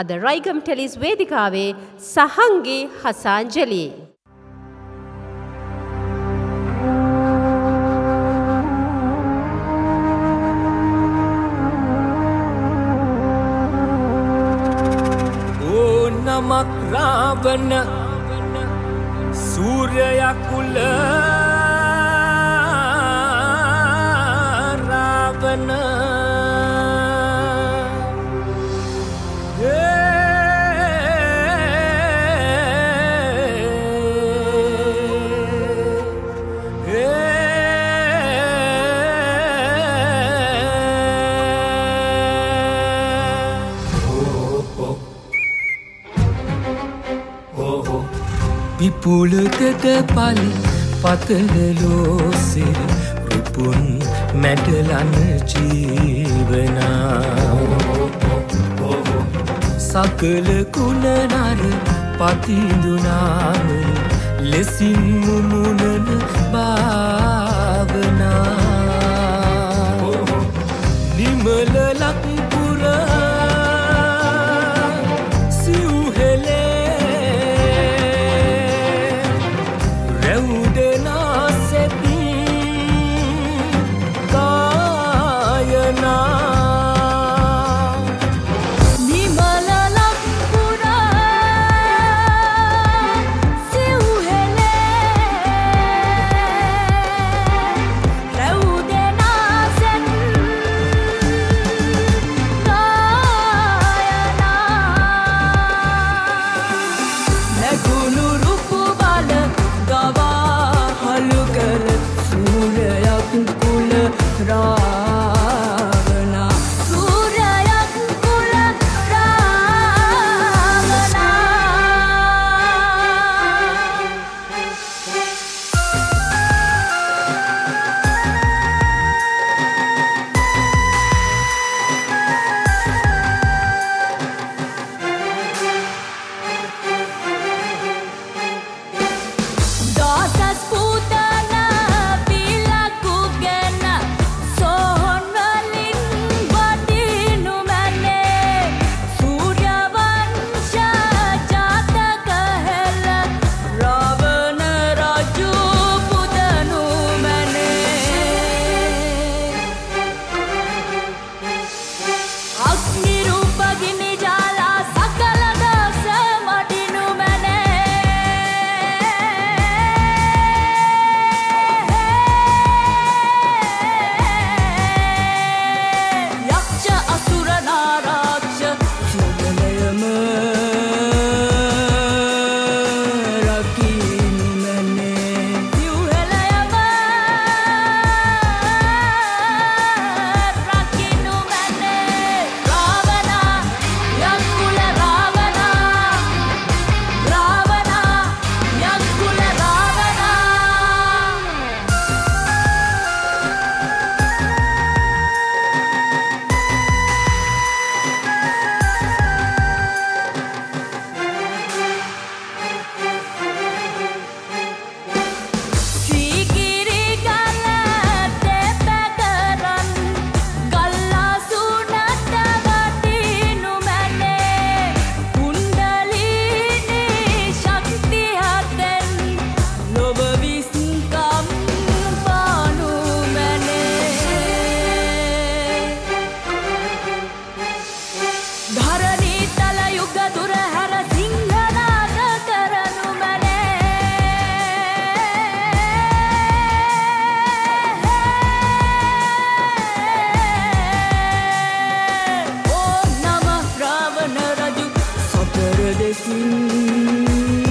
අද රයිගම් ටෙලිස් වේදිකාවේ සහංගේ හසාංජලී. නමක් රාවන සූර්යයකුල රාවනා විපුලකත පල පතලලෝසෙර රුපුන් මැටලන්න ජීවනා. සකල කුණනර පතිදුනාම ලෙසින් මුමුණන භාවනා. නිමල neredesin?